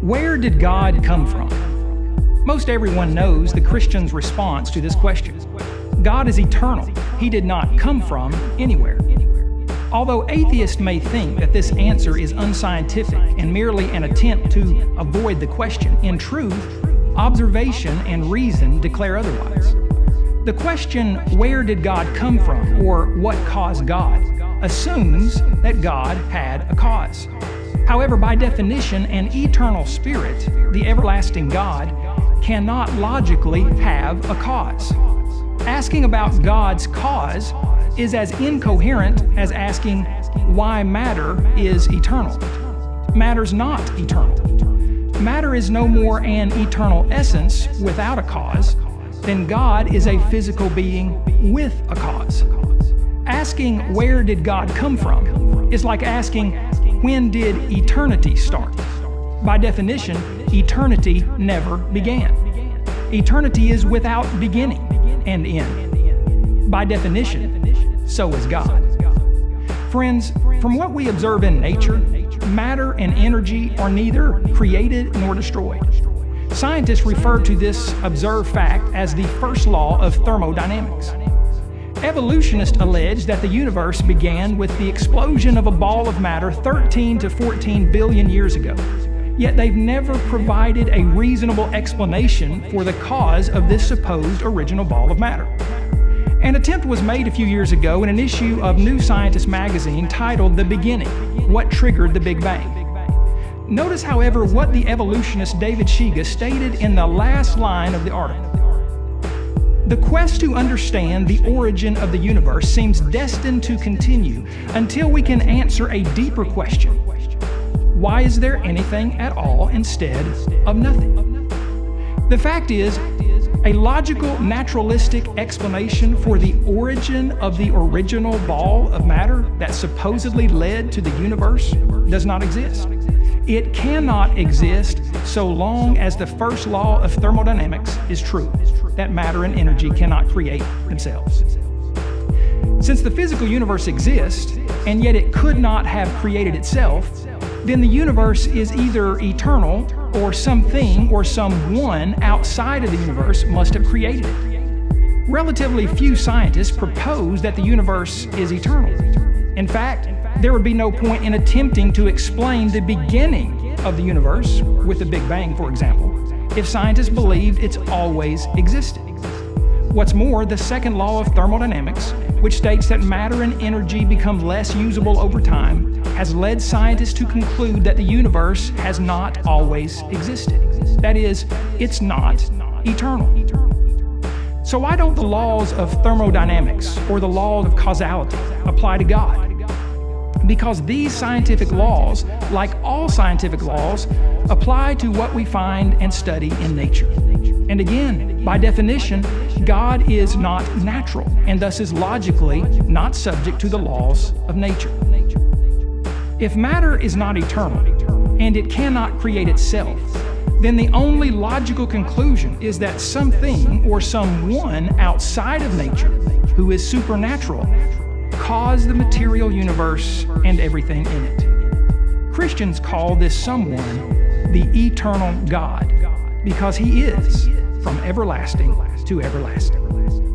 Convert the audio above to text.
Where did God come from? Most everyone knows the Christian's response to this question. God is eternal. He did not come from anywhere. Although atheists may think that this answer is unscientific and merely an attempt to avoid the question, in truth, observation and reason declare otherwise. The question, where did God come from, or what caused God, assumes that God had a cause. However, by definition, an eternal spirit, the everlasting God, cannot logically have a cause. Asking about God's cause is as incoherent as asking why matter is eternal. Matter's not eternal. Matter is no more an eternal essence without a cause than God is a physical being with a cause. Asking where did God come from is like asking when did eternity start? By definition, eternity never began. Eternity is without beginning and end. By definition, so is God. Friends, from what we observe in nature, matter and energy are neither created nor destroyed. Scientists refer to this observed fact as the first law of thermodynamics. Evolutionists allege that the universe began with the explosion of a ball of matter 13 to 14 billion years ago. Yet they've never provided a reasonable explanation for the cause of this supposed original ball of matter. An attempt was made a few years ago in an issue of New Scientist magazine titled The Beginning What Triggered the Big Bang. Notice, however, what the evolutionist David Shiga stated in the last line of the article. The quest to understand the origin of the universe seems destined to continue until we can answer a deeper question Why is there anything at all instead of nothing? The fact is, a logical, naturalistic explanation for the origin of the original ball of matter that supposedly led to the universe does not exist. It cannot exist so long as the first law of thermodynamics is true that matter and energy cannot create themselves. Since the physical universe exists, and yet it could not have created itself, then the universe is either eternal or something or someone outside of the universe must have created it. Relatively few scientists propose that the universe is eternal. In fact, there would be no point in attempting to explain the beginning of the universe, with the Big Bang, for example, if scientists believed it's always existed. What's more, the second law of thermodynamics, which states that matter and energy become less usable over time, has led scientists to conclude that the universe has not always existed. That is, it's not eternal. So, why don't the laws of thermodynamics or the laws of causality apply to God? Because these scientific laws, like all scientific laws, apply to what we find and study in nature. And again, by definition, God is not natural and thus is logically not subject to the laws of nature. If matter is not eternal and it cannot create itself, then the only logical conclusion is that something or someone outside of nature who is supernatural caused the material universe and everything in it. Christians call this someone the eternal God because he is from everlasting to everlasting.